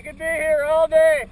You could be here all day.